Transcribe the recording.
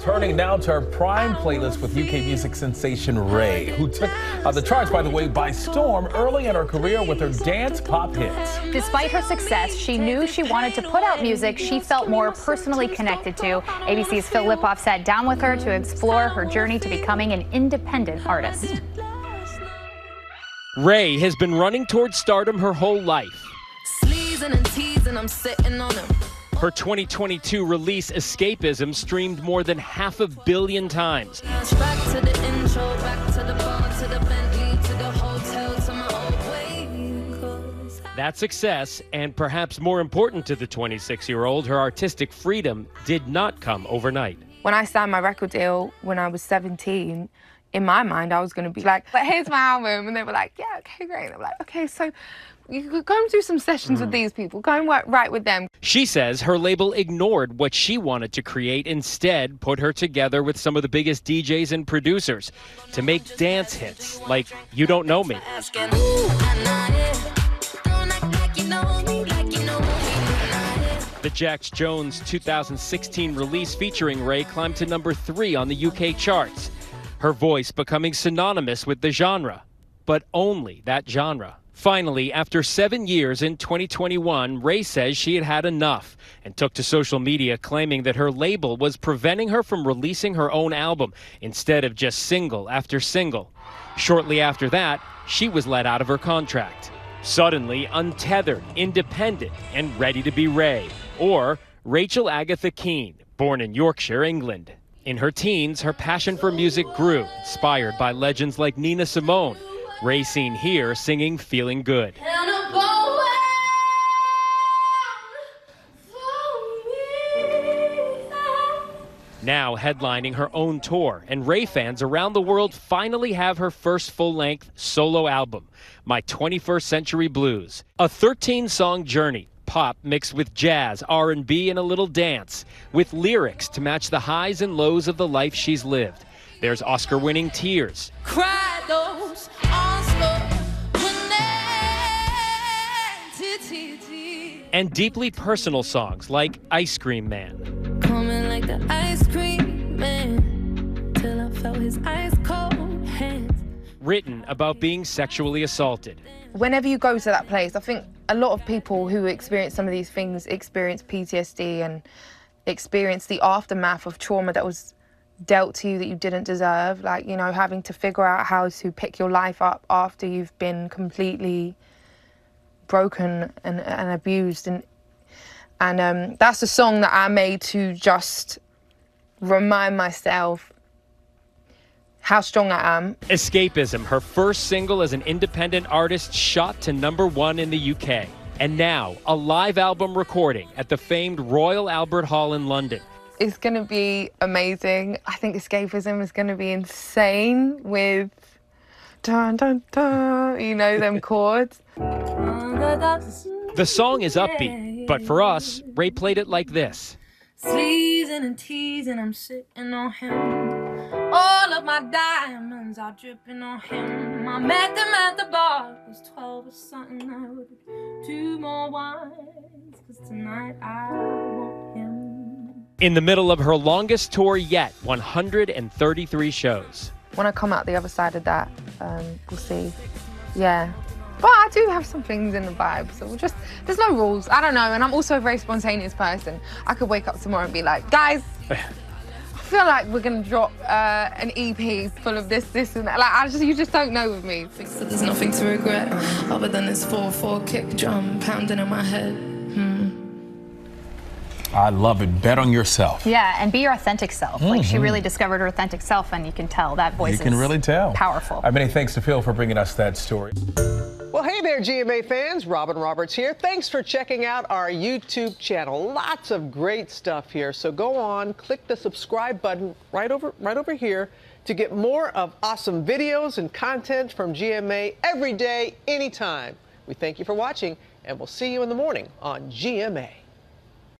Turning now to our prime playlist with UK music sensation RAYE, who took uh, the charts, by the way, by storm early in her career with her dance pop hits. Despite her success, she knew she wanted to put out music she felt more personally connected to. ABC's Phil Lipof sat down with her to explore her journey to becoming an independent artist. RAYE has been running towards stardom her whole life. Her 2022 release, Escapism, streamed more than half a billion times. That success, and perhaps more important to the 26 year old, her artistic freedom, did not come overnight. When I signed my record deal when I was 17, in my mind, I was going to be like, but here's my album. And they were like, yeah, okay, great. And they were like, okay, so you could go and do some sessions mm. with these people, go and work right with them. She says her label ignored what she wanted to create, instead, put her together with some of the biggest DJs and producers to make dance hits like You Don't Know Me. The Jax Jones 2016 release featuring RAYE climbed to number three on the UK charts her voice becoming synonymous with the genre, but only that genre. Finally, after seven years in 2021, RAYE says she had had enough and took to social media claiming that her label was preventing her from releasing her own album instead of just single after single. Shortly after that, she was let out of her contract. Suddenly untethered, independent, and ready to be Ray, or Rachel Agatha Keen, born in Yorkshire, England. In her teens, her passion for music grew, inspired by legends like Nina Simone. Seen here singing Feeling Good. Now headlining her own tour, and RAYE fans around the world finally have her first full-length solo album, My 21st Century Blues, a 13-song journey pop mixed with jazz, R&B, and a little dance, with lyrics to match the highs and lows of the life she's lived. There's Oscar-winning Tears. And deeply personal songs like Ice Cream Man. Coming like the ice cream man till I felt his ice cold hands. Written about being sexually assaulted. Whenever you go to that place, I think a lot of people who experience some of these things experience PTSD and experience the aftermath of trauma that was dealt to you that you didn't deserve. Like, you know, having to figure out how to pick your life up after you've been completely broken and, and abused. And, and um, that's a song that I made to just remind myself how strong I am. Escapism, her first single as an independent artist, shot to number one in the UK. And now, a live album recording at the famed Royal Albert Hall in London. It's going to be amazing. I think Escapism is going to be insane with dun dun dun, you know, them chords. The song is upbeat, but for us, RAYE played it like this. Sleezing and teasing, I'm sitting on him. All of my diamonds are dripping on him. I met them at the bar, was 12 or something. I would two more wines, cause tonight I want him. In the middle of her longest tour yet, 133 shows. When I come out the other side of that, um, we'll see. Yeah. But I do have some things in the vibe, so we'll just, there's no rules. I don't know, and I'm also a very spontaneous person. I could wake up tomorrow and be like, guys, I feel like we're gonna drop uh, an EP full of this, this, and that. Like, I just, you just don't know with me. So there's nothing to regret other than this 4-4 kick drum pounding in my head. I love it. Bet on yourself. Yeah, and be your authentic self. Mm -hmm. Like she mm-hmm. really discovered her authentic self, and you can tell that voice. You can really tell. Powerful. I many thanks to Phil for bringing us that story. Well, hey there, GMA fans. Robin Roberts here. Thanks for checking out our YouTube channel. Lots of great stuff here. So go on, click the subscribe button right over, right over here to get more of awesome videos and content from GMA every day, anytime. We thank you for watching, and we'll see you in the morning on GMA.